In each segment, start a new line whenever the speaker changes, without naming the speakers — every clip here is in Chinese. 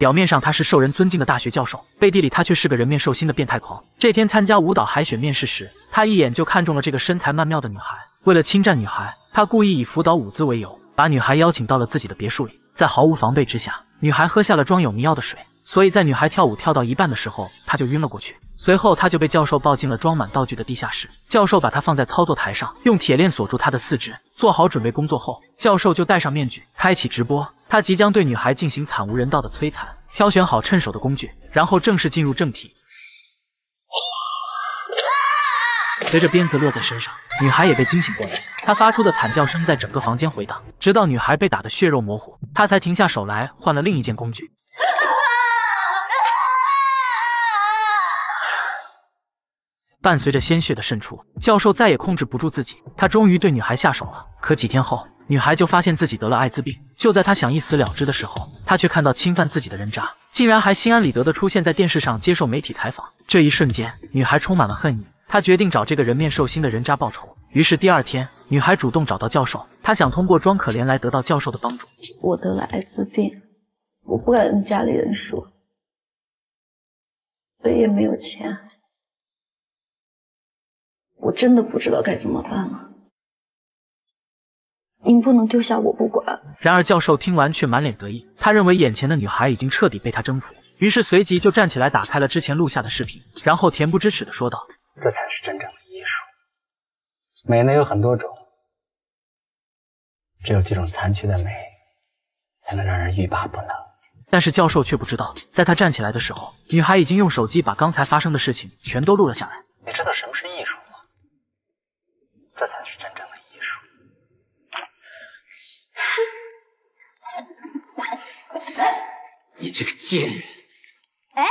表面上他是受人尊敬的大学教授，背地里他却是个人面兽心的变态狂。这天参加舞蹈海选面试时，他一眼就看中了这个身材曼妙的女孩。为了侵占女孩，他故意以辅导舞姿为由，把女孩邀请到了自己的别墅里。在毫无防备之下，女孩喝下了装有迷药的水。所以在女孩跳舞跳到一半的时候，她就晕了过去。随后，他就被教授抱进了装满道具的地下室。教授把他放在操作台上，用铁链锁住他的四肢。做好准备工作后，教授就戴上面具，开启直播。他即将对女孩进行惨无人道的摧残，挑选好趁手的工具，然后正式进入正题。随着鞭子落在身上，女孩也被惊醒过来。她发出的惨叫声在整个房间回荡，直到女孩被打得血肉模糊，她才停下手来换了另一件工具。伴随着鲜血的渗出，教授再也控制不住自己，他终于对女孩下手了。可几天后，女孩就发现自己得了艾滋病。就在她想一死了之的时候，她却看到侵犯自己的人渣，竟然还心安理得的出现在电视上接受媒体采访。这一瞬间，女孩充满了恨意，她决定找这个人面兽心的人渣报仇。于是第二天，女孩主动找到教授，她想通过装可怜来得到教授的帮助。
我得了艾滋病，我不敢跟家里人说，我也没有钱。我真的不知道该怎么办了，您不能丢下我不管。
然而教授听完却满脸得意，他认为眼前的女孩已经彻底被他征服，于是随即就站起来打开了之前录下的视频，然后恬不知耻的说道：“
这才是真正的艺术，美呢有很多种，只有这种残缺的美，才能让人欲罢不能。”
但是教授却不知道，在他站起来的时候，女孩已经用手机把刚才发生的事情全都录了下来。
你知道什么是？这才是真正的艺术。
你这个贱人！
哎，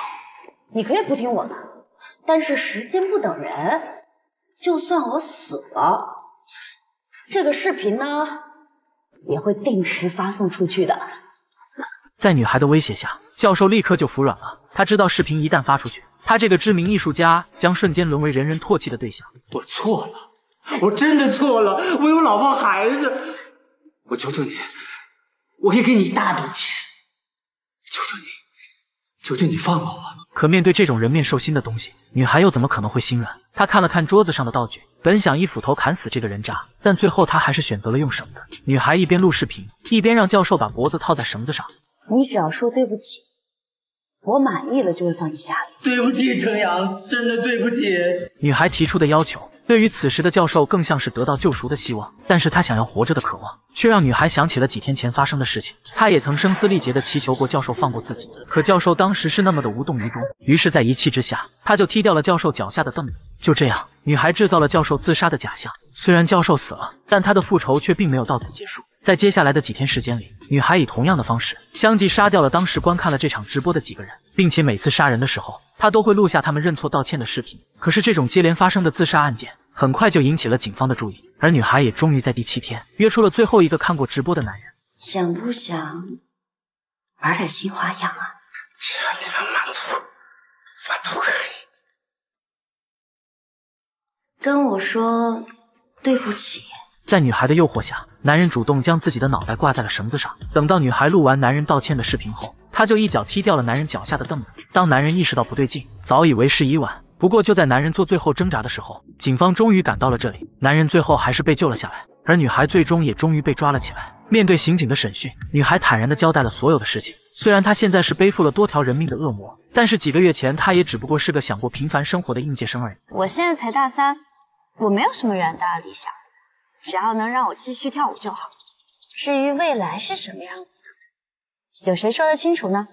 你可以不听我的，但是时间不等人，就算我死了，这个视频呢也会定时发送出去的。
在女孩的威胁下，教授立刻就服软了。他知道视频一旦发出去，他这个知名艺术家将瞬间沦为人人唾弃的对象。
我错了。我真的错了，我有老婆孩子，我求求你，我可以给你一大笔钱，求求你，求求你放了我。
可面对这种人面兽心的东西，女孩又怎么可能会心软？她看了看桌子上的道具，本想一斧头砍死这个人渣，但最后她还是选择了用绳子。女孩一边录视频，一边让教授把脖子套在绳子上。
你只要说对不起，我满意了就会放你下来。
对不起，程阳，真的对不起。
女孩提出的要求。对于此时的教授，更像是得到救赎的希望，但是他想要活着的渴望，却让女孩想起了几天前发生的事情。他也曾声嘶力竭地祈求过教授放过自己，可教授当时是那么的无动于衷。于是，在一气之下，他就踢掉了教授脚下的凳子。就这样，女孩制造了教授自杀的假象。虽然教授死了，但他的复仇却并没有到此结束。在接下来的几天时间里，女孩以同样的方式，相继杀掉了当时观看了这场直播的几个人，并且每次杀人的时候，她都会录下他们认错道歉的视频。可是，这种接连发生的自杀案件，很快就引起了警方的注意。而女孩也终于在第七天约出了最后一个看过直播的男人。
想不想玩点新花样啊？
只要你能满足，我都可以。
跟我说对不起。
在女孩的诱惑下，男人主动将自己的脑袋挂在了绳子上。等到女孩录完男人道歉的视频后，他就一脚踢掉了男人脚下的凳子。当男人意识到不对劲，早已为时已晚。不过就在男人做最后挣扎的时候，警方终于赶到了这里。男人最后还是被救了下来，而女孩最终也终于被抓了起来。面对刑警的审讯，女孩坦然地交代了所有的事情。虽然她现在是背负了多条人命的恶魔，但是几个月前她也只不过是个想过平凡生活的应届生而已。
我现在才大三。我没有什么远大的理想，只要能让我继续跳舞就好。至于未来是什么样子的，有谁说得清楚呢？